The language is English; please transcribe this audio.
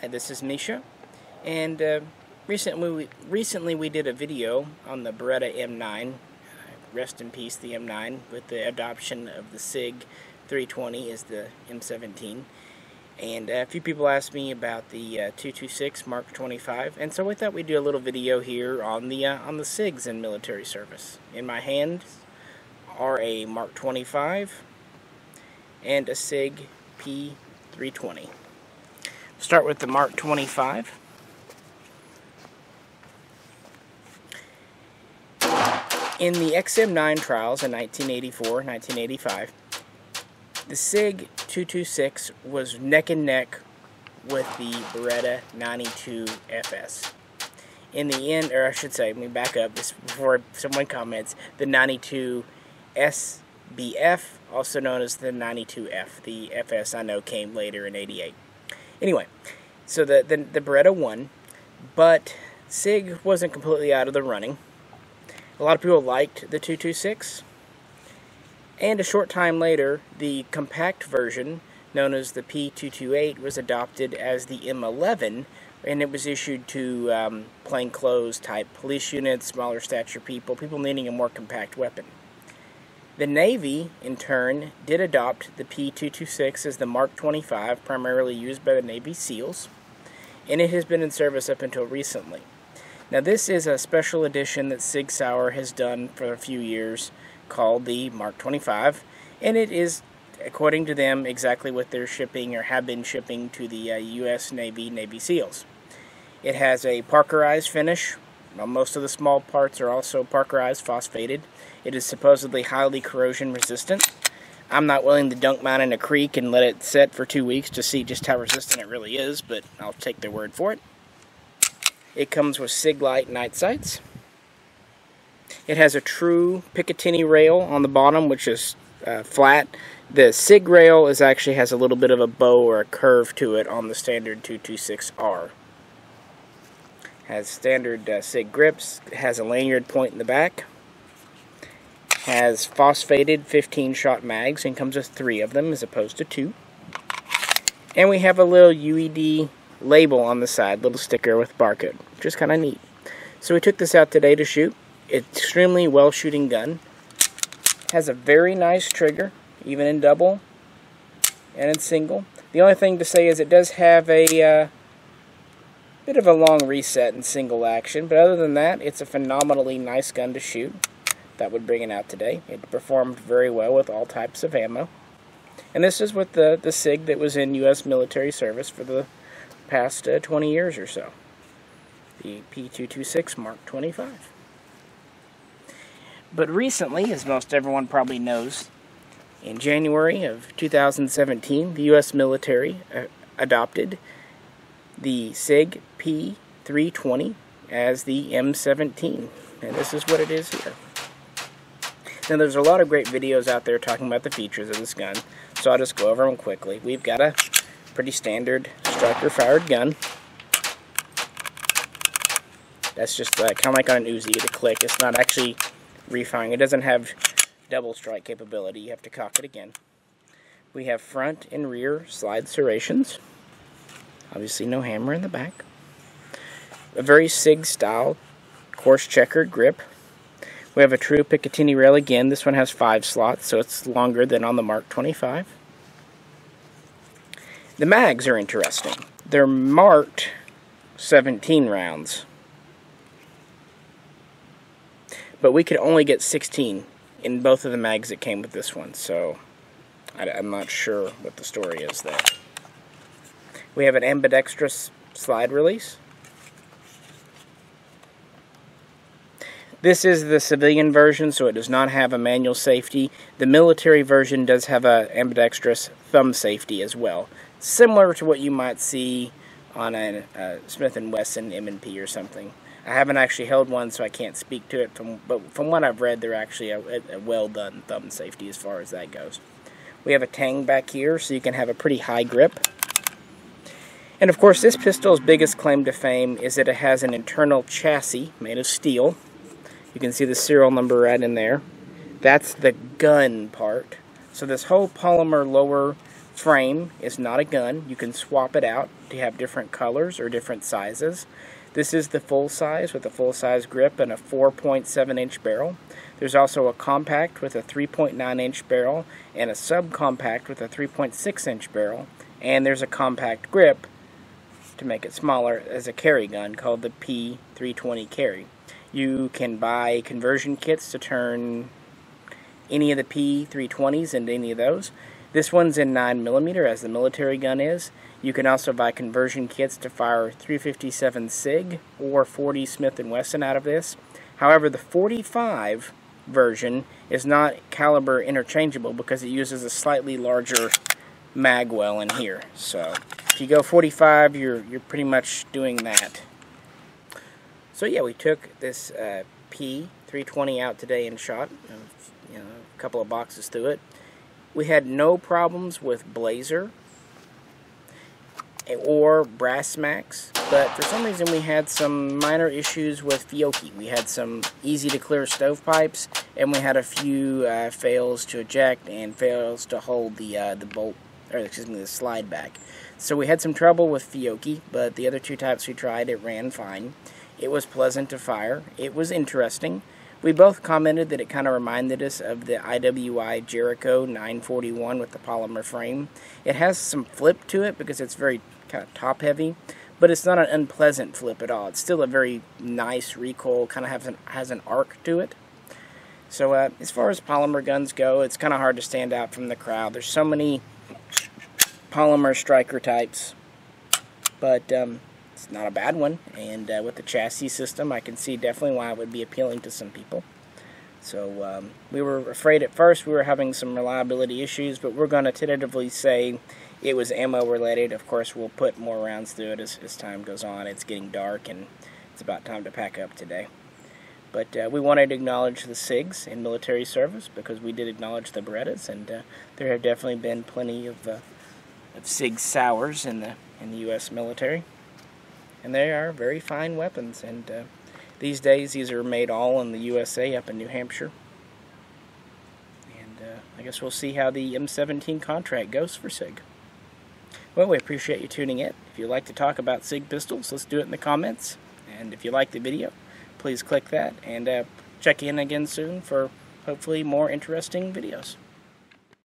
Hi, this is Misha, and uh, recently, we, recently we did a video on the Beretta M9, rest in peace the M9, with the adoption of the SIG 320 as the M17. And uh, a few people asked me about the uh, 226 Mark 25, and so I thought we'd do a little video here on the uh, on the SIGs in military service. In my hands are a Mark 25 and a SIG P320. Start with the Mark 25. In the XM9 trials in 1984, 1985, the SIG 226 was neck and neck with the Beretta 92 FS. In the end, or I should say, let me back up before someone comments, the 92 SBF, also known as the 92F. The FS I know came later in 88. Anyway, so the, the, the Beretta won, but SIG wasn't completely out of the running. A lot of people liked the 226. And a short time later, the compact version, known as the P228, was adopted as the M11, and it was issued to um, plainclothes type police units, smaller stature people, people needing a more compact weapon. The Navy, in turn, did adopt the P-226 as the Mark 25, primarily used by the Navy SEALs, and it has been in service up until recently. Now this is a special edition that Sig Sauer has done for a few years called the Mark 25, and it is, according to them, exactly what they're shipping or have been shipping to the uh, U.S. Navy Navy SEALs. It has a Parkerized finish. Well, most of the small parts are also Parkerized, phosphated. It is supposedly highly corrosion resistant. I'm not willing to dunk mine in a creek and let it set for two weeks to see just how resistant it really is, but I'll take their word for it. It comes with Siglite night sights. It has a true Picatinny rail on the bottom, which is uh, flat. The SIG rail is actually has a little bit of a bow or a curve to it on the standard 226R. Has standard uh, SIG grips. Has a lanyard point in the back has phosphated 15 shot mags and comes with three of them as opposed to two. And we have a little UID label on the side, little sticker with barcode, which is kind of neat. So we took this out today to shoot. Extremely well shooting gun. Has a very nice trigger, even in double and in single. The only thing to say is it does have a uh, bit of a long reset in single action, but other than that, it's a phenomenally nice gun to shoot that would bring it out today. It performed very well with all types of ammo. And this is with the, the SIG that was in U.S. military service for the past uh, 20 years or so. The P226 Mark 25. But recently, as most everyone probably knows, in January of 2017, the U.S. military uh, adopted the SIG P320 as the M17. And this is what it is here. Now there's a lot of great videos out there talking about the features of this gun, so I'll just go over them quickly. We've got a pretty standard striker fired gun. That's just uh, kind of like on an Uzi, a click. It's not actually refiring. It doesn't have double strike capability. You have to cock it again. We have front and rear slide serrations. Obviously no hammer in the back. A very SIG style coarse checkered grip. We have a true Picatinny rail again. This one has five slots, so it's longer than on the Mark 25. The mags are interesting. They're marked 17 rounds. But we could only get 16 in both of the mags that came with this one, so I'm not sure what the story is there. We have an ambidextrous slide release. This is the civilian version, so it does not have a manual safety. The military version does have a ambidextrous thumb safety as well, similar to what you might see on a, a Smith & Wesson M&P or something. I haven't actually held one, so I can't speak to it. From but from what I've read, they're actually a, a well done thumb safety as far as that goes. We have a tang back here, so you can have a pretty high grip. And of course, this pistol's biggest claim to fame is that it has an internal chassis made of steel you can see the serial number right in there. That's the gun part. So this whole polymer lower frame is not a gun. You can swap it out to have different colors or different sizes. This is the full size with a full size grip and a 4.7 inch barrel. There's also a compact with a 3.9 inch barrel and a subcompact with a 3.6 inch barrel. And there's a compact grip to make it smaller as a carry gun called the P320 Carry. You can buy conversion kits to turn any of the P320s into any of those. This one's in 9mm as the military gun is. You can also buy conversion kits to fire 357 SIG or 40 Smith & Wesson out of this. However, the 45 version is not caliber interchangeable because it uses a slightly larger magwell in here. So if you go 45, you're you're pretty much doing that. So yeah, we took this uh, P320 out today and shot you know, a couple of boxes through it. We had no problems with Blazer or brass smacks, but for some reason we had some minor issues with Fiocchi. We had some easy to clear stovepipes, and we had a few uh, fails to eject and fails to hold the uh, the bolt, or excuse me, the slide back. So we had some trouble with Fiocchi, but the other two types we tried, it ran fine. It was pleasant to fire. It was interesting. We both commented that it kind of reminded us of the IWI Jericho 941 with the polymer frame. It has some flip to it because it's very kind of top heavy, but it's not an unpleasant flip at all. It's still a very nice recoil, kind of has an, has an arc to it. So uh, as far as polymer guns go, it's kind of hard to stand out from the crowd. There's so many polymer striker types, but um, it's not a bad one. And uh, with the chassis system, I can see definitely why it would be appealing to some people. So um, we were afraid at first we were having some reliability issues, but we're going to tentatively say it was ammo related. Of course, we'll put more rounds through it as, as time goes on. It's getting dark and it's about time to pack up today. But uh, we wanted to acknowledge the SIGs in military service because we did acknowledge the Berettas, and uh, there have definitely been plenty of, uh, of SIG Sauers in the in the U.S. military, and they are very fine weapons. And uh, these days, these are made all in the USA up in New Hampshire. And uh, I guess we'll see how the M17 contract goes for SIG. Well, we appreciate you tuning in. If you'd like to talk about SIG pistols, let's do it in the comments. And if you like the video, please click that and uh, check in again soon for hopefully more interesting videos.